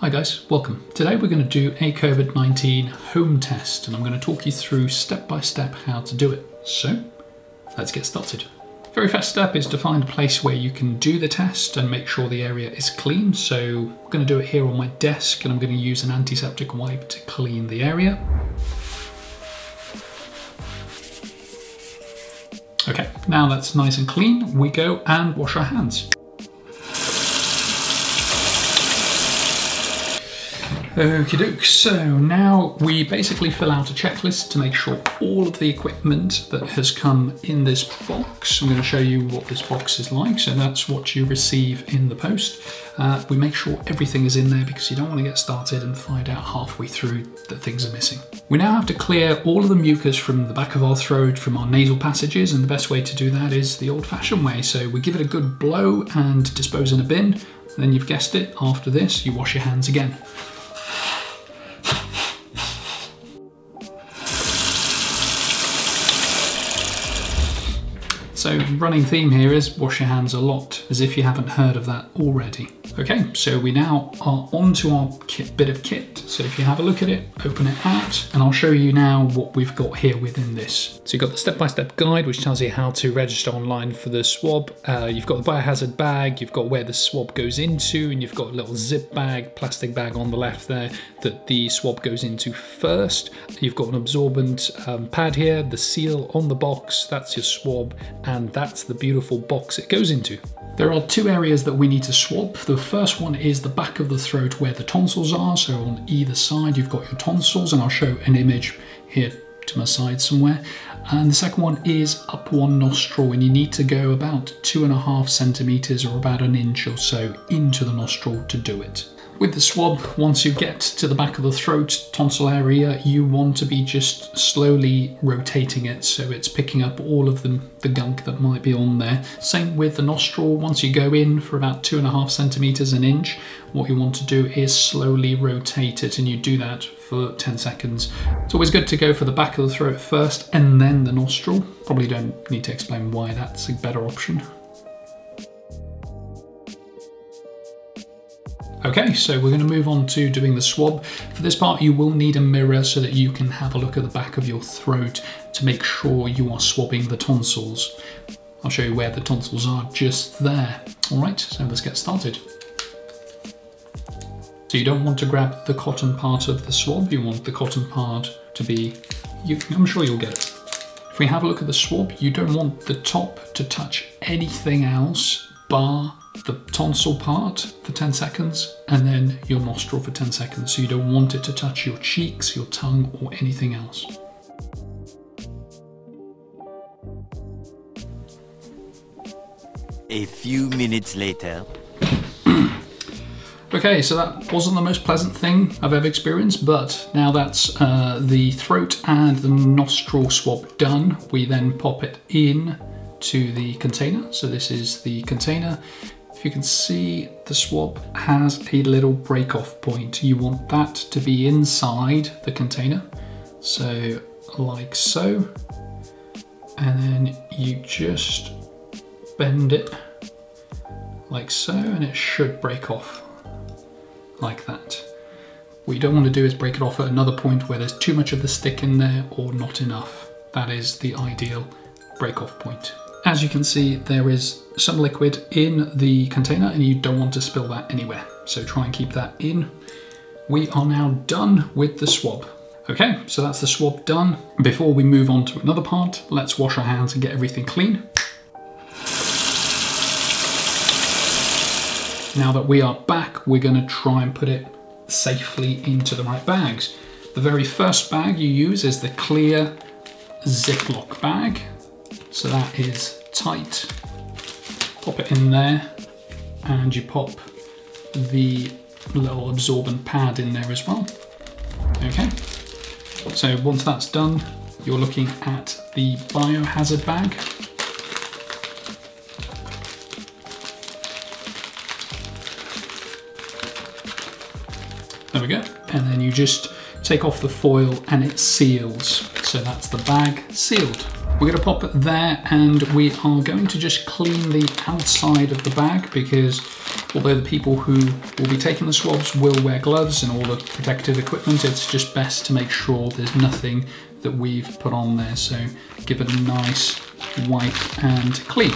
Hi guys, welcome. Today we're going to do a COVID-19 home test and I'm going to talk you through step by step how to do it. So, let's get started. Very first step is to find a place where you can do the test and make sure the area is clean. So I'm going to do it here on my desk and I'm going to use an antiseptic wipe to clean the area. Okay, now that's nice and clean, we go and wash our hands. Okie doke, so now we basically fill out a checklist to make sure all of the equipment that has come in this box, I'm going to show you what this box is like, so that's what you receive in the post. Uh, we make sure everything is in there because you don't want to get started and find out halfway through that things are missing. We now have to clear all of the mucus from the back of our throat, from our nasal passages, and the best way to do that is the old fashioned way. So we give it a good blow and dispose in a bin, then you've guessed it, after this you wash your hands again. So running theme here is wash your hands a lot, as if you haven't heard of that already. Okay, so we now are onto our kit, bit of kit. So if you have a look at it, open it out, and I'll show you now what we've got here within this. So you've got the step-by-step -step guide, which tells you how to register online for the swab. Uh, you've got the biohazard bag, you've got where the swab goes into, and you've got a little zip bag, plastic bag on the left there that the swab goes into first. You've got an absorbent um, pad here, the seal on the box, that's your swab, and that's the beautiful box it goes into. There are two areas that we need to swab. The first one is the back of the throat where the tonsils are. So on either side you've got your tonsils and I'll show an image here to my side somewhere. And the second one is up one nostril and you need to go about two and a half centimeters or about an inch or so into the nostril to do it. With the swab, once you get to the back of the throat, tonsil area, you want to be just slowly rotating it so it's picking up all of the, the gunk that might be on there. Same with the nostril, once you go in for about two and a half centimeters an inch, what you want to do is slowly rotate it and you do that for 10 seconds. It's always good to go for the back of the throat first and then the nostril. Probably don't need to explain why that's a better option. Okay, so we're going to move on to doing the swab. For this part, you will need a mirror so that you can have a look at the back of your throat to make sure you are swabbing the tonsils. I'll show you where the tonsils are just there. All right, so let's get started. So you don't want to grab the cotton part of the swab, you want the cotton part to be, you, I'm sure you'll get it. If we have a look at the swab, you don't want the top to touch anything else bar the tonsil part for 10 seconds and then your nostril for 10 seconds. So you don't want it to touch your cheeks, your tongue or anything else. A few minutes later. okay, so that wasn't the most pleasant thing I've ever experienced, but now that's uh, the throat and the nostril swab done, we then pop it in to the container. So this is the container. If you can see, the swab has a little break-off point. You want that to be inside the container. So like so. And then you just bend it like so, and it should break off like that. What you don't want to do is break it off at another point where there's too much of the stick in there or not enough. That is the ideal break-off point. As you can see, there is some liquid in the container and you don't want to spill that anywhere. So try and keep that in. We are now done with the swab. Okay, so that's the swab done. Before we move on to another part, let's wash our hands and get everything clean. Now that we are back, we're gonna try and put it safely into the right bags. The very first bag you use is the clear Ziploc bag. So that is tight. Pop it in there and you pop the little absorbent pad in there as well. Okay, so once that's done, you're looking at the biohazard bag. There we go. And then you just take off the foil and it seals. So that's the bag sealed. We're going to pop it there and we are going to just clean the outside of the bag because although the people who will be taking the swabs will wear gloves and all the protective equipment, it's just best to make sure there's nothing that we've put on there. So give it a nice wipe and clean.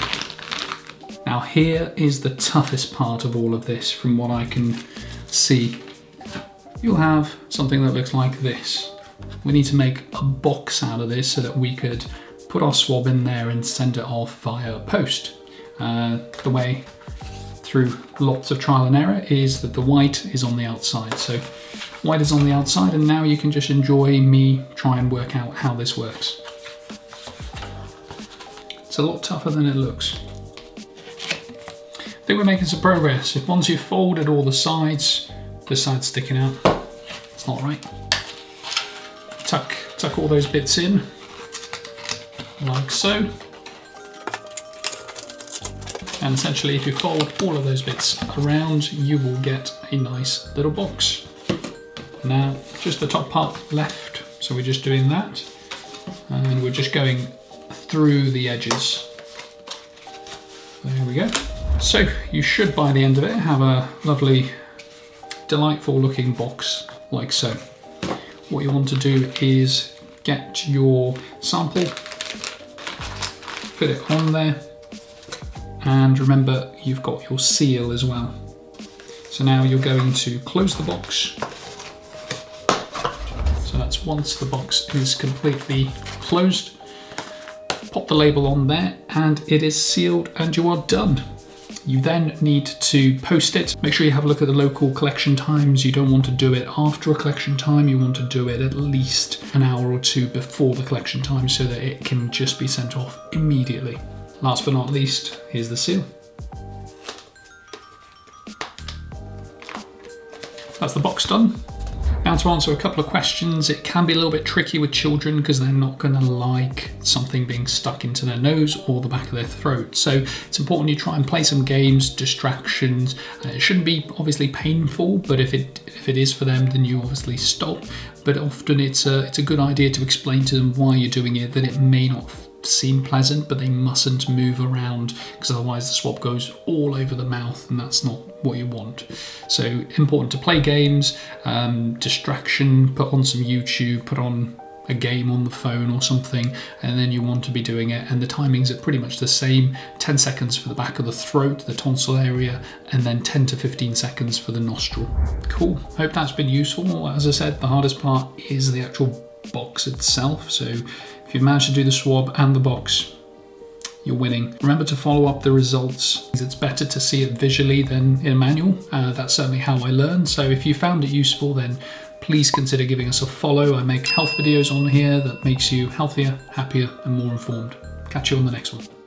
Now here is the toughest part of all of this from what I can see. You'll have something that looks like this. We need to make a box out of this so that we could put our swab in there and send it off via post. Uh, the way through lots of trial and error is that the white is on the outside. So white is on the outside and now you can just enjoy me try and work out how this works. It's a lot tougher than it looks. I think we're making some progress. If once you've folded all the sides, the side's sticking out, it's not right. Tuck, tuck all those bits in, like so. And essentially if you fold all of those bits around, you will get a nice little box. Now, just the top part left, so we're just doing that. And we're just going through the edges. There we go. So you should, by the end of it, have a lovely, delightful looking box like so. What you want to do is get your sample, fit it on there, and remember you've got your seal as well. So now you're going to close the box. So that's once the box is completely closed, pop the label on there and it is sealed and you are done. You then need to post it. Make sure you have a look at the local collection times. You don't want to do it after a collection time. You want to do it at least an hour or two before the collection time so that it can just be sent off immediately. Last but not least, here's the seal. That's the box done. Now to answer a couple of questions, it can be a little bit tricky with children because they're not going to like something being stuck into their nose or the back of their throat. So it's important you try and play some games, distractions. Uh, it shouldn't be obviously painful, but if it if it is for them, then you obviously stop. But often it's a it's a good idea to explain to them why you're doing it, that it may not seem pleasant, but they mustn't move around because otherwise the swab goes all over the mouth and that's not what you want. So important to play games, um, distraction, put on some YouTube, put on a game on the phone or something and then you want to be doing it and the timings are pretty much the same. 10 seconds for the back of the throat the tonsil area and then 10 to 15 seconds for the nostril. Cool. Hope that's been useful. As i said the hardest part is the actual box itself so if you've managed to do the swab and the box, you're winning. Remember to follow up the results. It's better to see it visually than in a manual. Uh, that's certainly how I learned. So if you found it useful, then please consider giving us a follow. I make health videos on here that makes you healthier, happier, and more informed. Catch you on the next one.